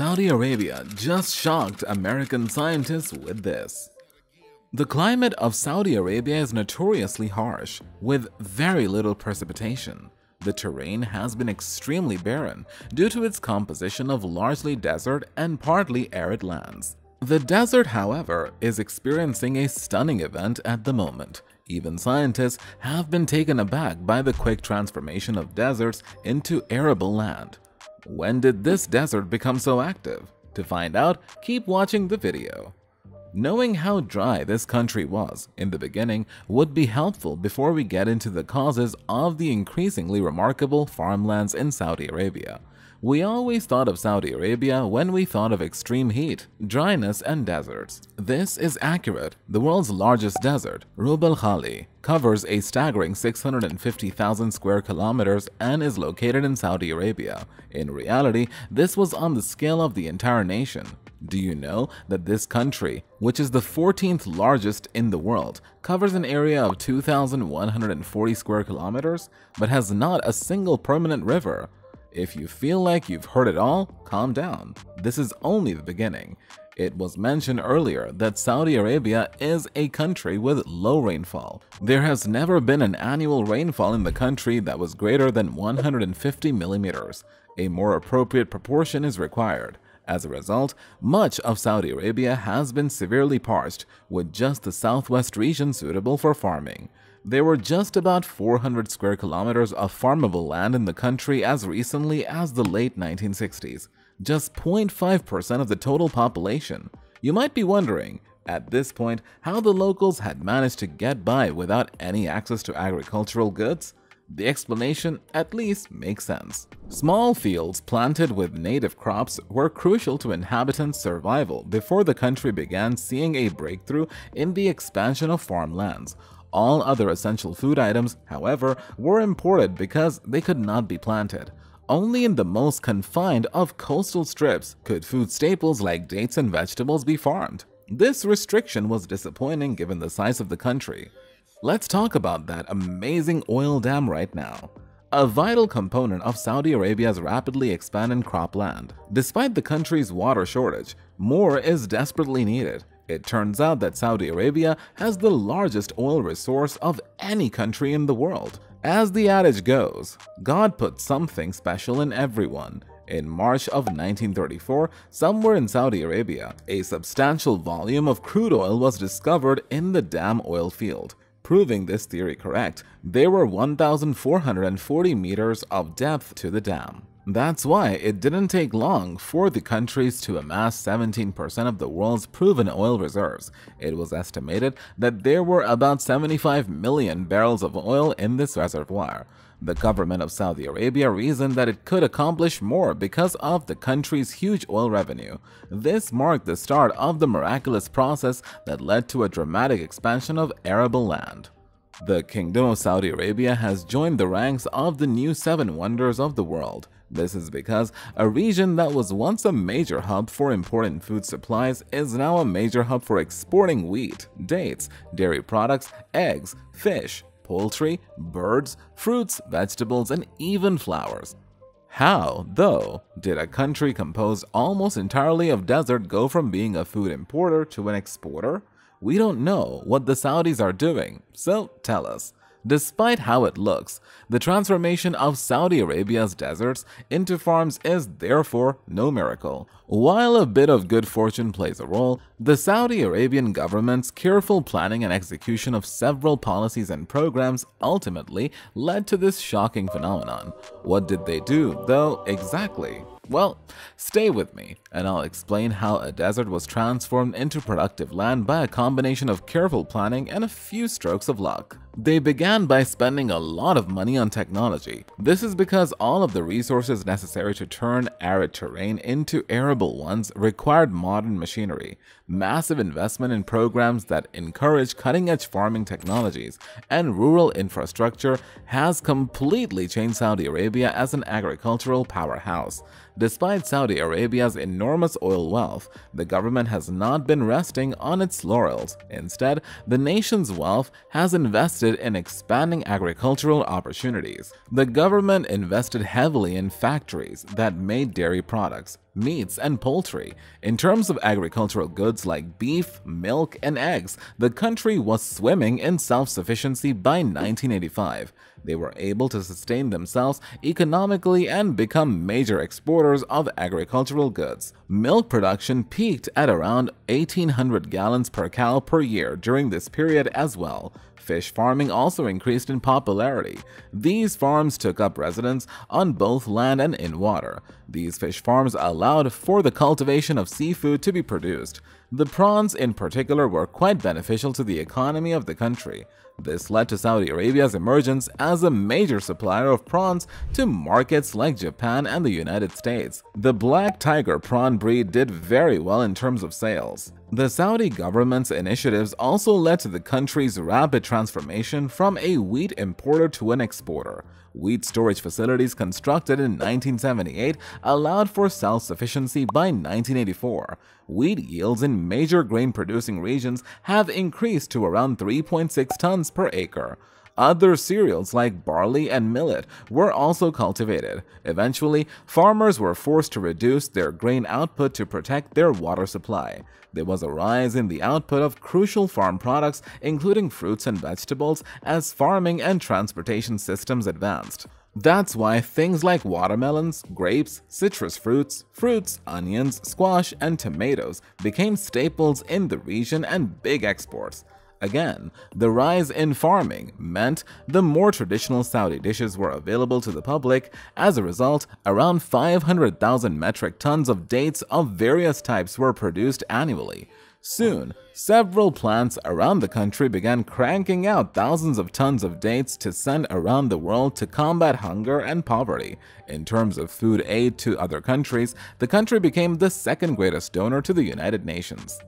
Saudi Arabia just shocked American scientists with this. The climate of Saudi Arabia is notoriously harsh, with very little precipitation. The terrain has been extremely barren due to its composition of largely desert and partly arid lands. The desert, however, is experiencing a stunning event at the moment. Even scientists have been taken aback by the quick transformation of deserts into arable land. When did this desert become so active? To find out, keep watching the video. Knowing how dry this country was in the beginning would be helpful before we get into the causes of the increasingly remarkable farmlands in Saudi Arabia. We always thought of Saudi Arabia when we thought of extreme heat, dryness, and deserts. This is accurate. The world's largest desert, Rub al Khali, covers a staggering 650,000 square kilometers and is located in Saudi Arabia. In reality, this was on the scale of the entire nation. Do you know that this country, which is the 14th largest in the world, covers an area of 2,140 square kilometers, but has not a single permanent river? If you feel like you've heard it all, calm down. This is only the beginning. It was mentioned earlier that Saudi Arabia is a country with low rainfall. There has never been an annual rainfall in the country that was greater than 150 millimeters. A more appropriate proportion is required. As a result, much of Saudi Arabia has been severely parched, with just the southwest region suitable for farming. There were just about 400 square kilometers of farmable land in the country as recently as the late 1960s, just 0.5% of the total population. You might be wondering, at this point, how the locals had managed to get by without any access to agricultural goods? The explanation at least makes sense. Small fields planted with native crops were crucial to inhabitants' survival before the country began seeing a breakthrough in the expansion of farmlands. All other essential food items, however, were imported because they could not be planted. Only in the most confined of coastal strips could food staples like dates and vegetables be farmed. This restriction was disappointing given the size of the country. Let's talk about that amazing oil dam right now. A vital component of Saudi Arabia's rapidly expanding cropland. Despite the country's water shortage, more is desperately needed. It turns out that Saudi Arabia has the largest oil resource of any country in the world. As the adage goes, God put something special in everyone. In March of 1934, somewhere in Saudi Arabia, a substantial volume of crude oil was discovered in the dam oil field. Proving this theory correct, there were 1,440 meters of depth to the dam. That's why it didn't take long for the countries to amass 17% of the world's proven oil reserves. It was estimated that there were about 75 million barrels of oil in this reservoir. The government of Saudi Arabia reasoned that it could accomplish more because of the country's huge oil revenue. This marked the start of the miraculous process that led to a dramatic expansion of arable land. The Kingdom of Saudi Arabia has joined the ranks of the new seven wonders of the world. This is because a region that was once a major hub for important food supplies is now a major hub for exporting wheat, dates, dairy products, eggs, fish, poultry, birds, fruits, vegetables, and even flowers. How, though, did a country composed almost entirely of desert go from being a food importer to an exporter? We don't know what the Saudis are doing, so tell us. Despite how it looks, the transformation of Saudi Arabia's deserts into farms is therefore no miracle. While a bit of good fortune plays a role, the Saudi Arabian government's careful planning and execution of several policies and programs ultimately led to this shocking phenomenon. What did they do, though, exactly? Well, stay with me, and I'll explain how a desert was transformed into productive land by a combination of careful planning and a few strokes of luck. They began by spending a lot of money on technology. This is because all of the resources necessary to turn arid terrain into arable ones required modern machinery, massive investment in programs that encourage cutting-edge farming technologies, and rural infrastructure has completely changed Saudi Arabia as an agricultural powerhouse. Despite Saudi Arabia's enormous oil wealth, the government has not been resting on its laurels. Instead, the nation's wealth has invested in expanding agricultural opportunities. The government invested heavily in factories that made dairy products, meats, and poultry. In terms of agricultural goods like beef, milk, and eggs, the country was swimming in self-sufficiency by 1985. They were able to sustain themselves economically and become major exporters of agricultural goods. Milk production peaked at around 1800 gallons per cow per year during this period as well. Fish farming also increased in popularity. These farms took up residence on both land and in water. These fish farms allowed for the cultivation of seafood to be produced. The prawns in particular were quite beneficial to the economy of the country. This led to Saudi Arabia's emergence as a major supplier of prawns to markets like Japan and the United States. The black tiger prawn breed did very well in terms of sales. The Saudi government's initiatives also led to the country's rapid transformation from a wheat importer to an exporter. Wheat storage facilities constructed in 1978 allowed for self-sufficiency by 1984. Wheat yields in major grain-producing regions have increased to around 3.6 tons per acre. Other cereals like barley and millet were also cultivated. Eventually, farmers were forced to reduce their grain output to protect their water supply. There was a rise in the output of crucial farm products, including fruits and vegetables, as farming and transportation systems advanced. That's why things like watermelons, grapes, citrus fruits, fruits, onions, squash, and tomatoes became staples in the region and big exports. Again, the rise in farming meant the more traditional Saudi dishes were available to the public. As a result, around 500,000 metric tons of dates of various types were produced annually. Soon, several plants around the country began cranking out thousands of tons of dates to send around the world to combat hunger and poverty. In terms of food aid to other countries, the country became the second greatest donor to the United Nations.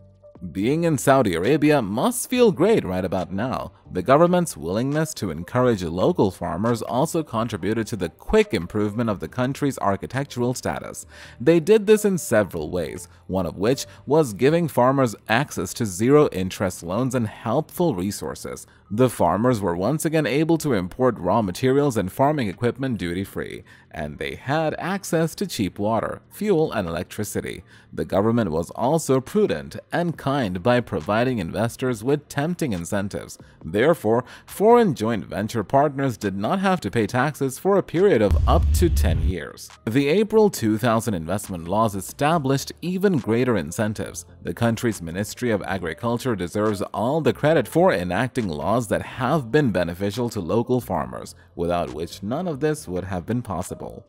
Being in Saudi Arabia must feel great right about now. The government's willingness to encourage local farmers also contributed to the quick improvement of the country's architectural status. They did this in several ways, one of which was giving farmers access to zero-interest loans and helpful resources. The farmers were once again able to import raw materials and farming equipment duty-free, and they had access to cheap water, fuel, and electricity. The government was also prudent and kind by providing investors with tempting incentives. Therefore, foreign joint venture partners did not have to pay taxes for a period of up to 10 years. The April 2000 investment laws established even greater incentives. The country's Ministry of Agriculture deserves all the credit for enacting laws that have been beneficial to local farmers, without which none of this would have been possible.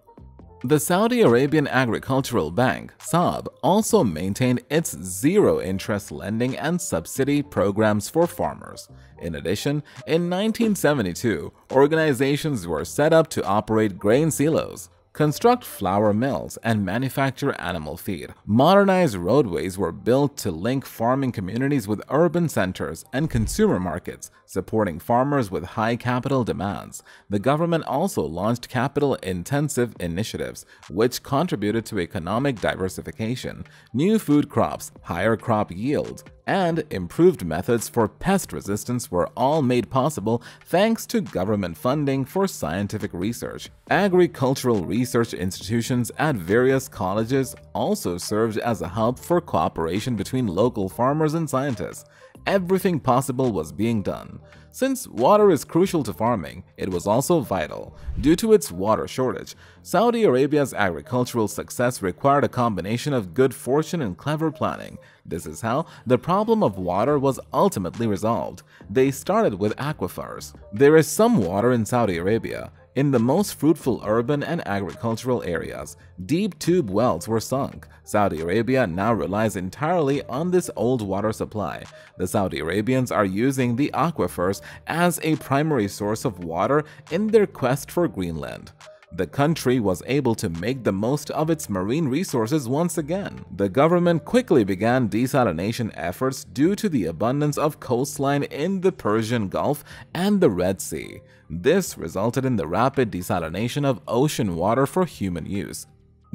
The Saudi Arabian Agricultural Bank, SAB, also maintained its zero-interest lending and subsidy programs for farmers. In addition, in 1972, organizations were set up to operate grain silos, construct flour mills, and manufacture animal feed. Modernized roadways were built to link farming communities with urban centers and consumer markets, supporting farmers with high capital demands. The government also launched capital-intensive initiatives, which contributed to economic diversification, new food crops, higher crop yields, and improved methods for pest resistance were all made possible thanks to government funding for scientific research. Agricultural research institutions at various colleges also served as a hub for cooperation between local farmers and scientists. Everything possible was being done. Since water is crucial to farming, it was also vital. Due to its water shortage, Saudi Arabia's agricultural success required a combination of good fortune and clever planning. This is how the problem of water was ultimately resolved. They started with aquifers. There is some water in Saudi Arabia, in the most fruitful urban and agricultural areas, deep tube wells were sunk. Saudi Arabia now relies entirely on this old water supply. The Saudi Arabians are using the aquifers as a primary source of water in their quest for Greenland. The country was able to make the most of its marine resources once again. The government quickly began desalination efforts due to the abundance of coastline in the Persian Gulf and the Red Sea. This resulted in the rapid desalination of ocean water for human use.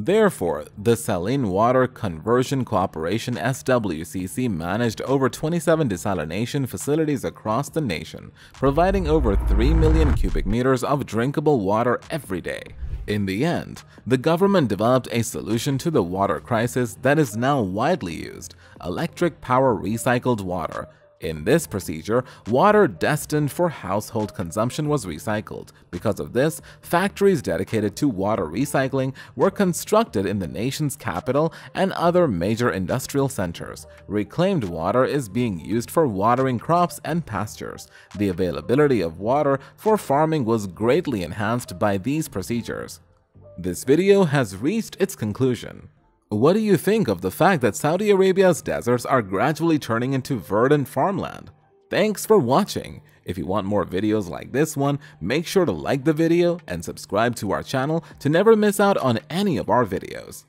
Therefore, the Saline Water Conversion Corporation SWCC managed over 27 desalination facilities across the nation, providing over 3 million cubic meters of drinkable water every day. In the end, the government developed a solution to the water crisis that is now widely used, electric power recycled water, in this procedure, water destined for household consumption was recycled. Because of this, factories dedicated to water recycling were constructed in the nation's capital and other major industrial centers. Reclaimed water is being used for watering crops and pastures. The availability of water for farming was greatly enhanced by these procedures. This video has reached its conclusion. What do you think of the fact that Saudi Arabia's deserts are gradually turning into verdant farmland? Thanks for watching! If you want more videos like this one, make sure to like the video and subscribe to our channel to never miss out on any of our videos.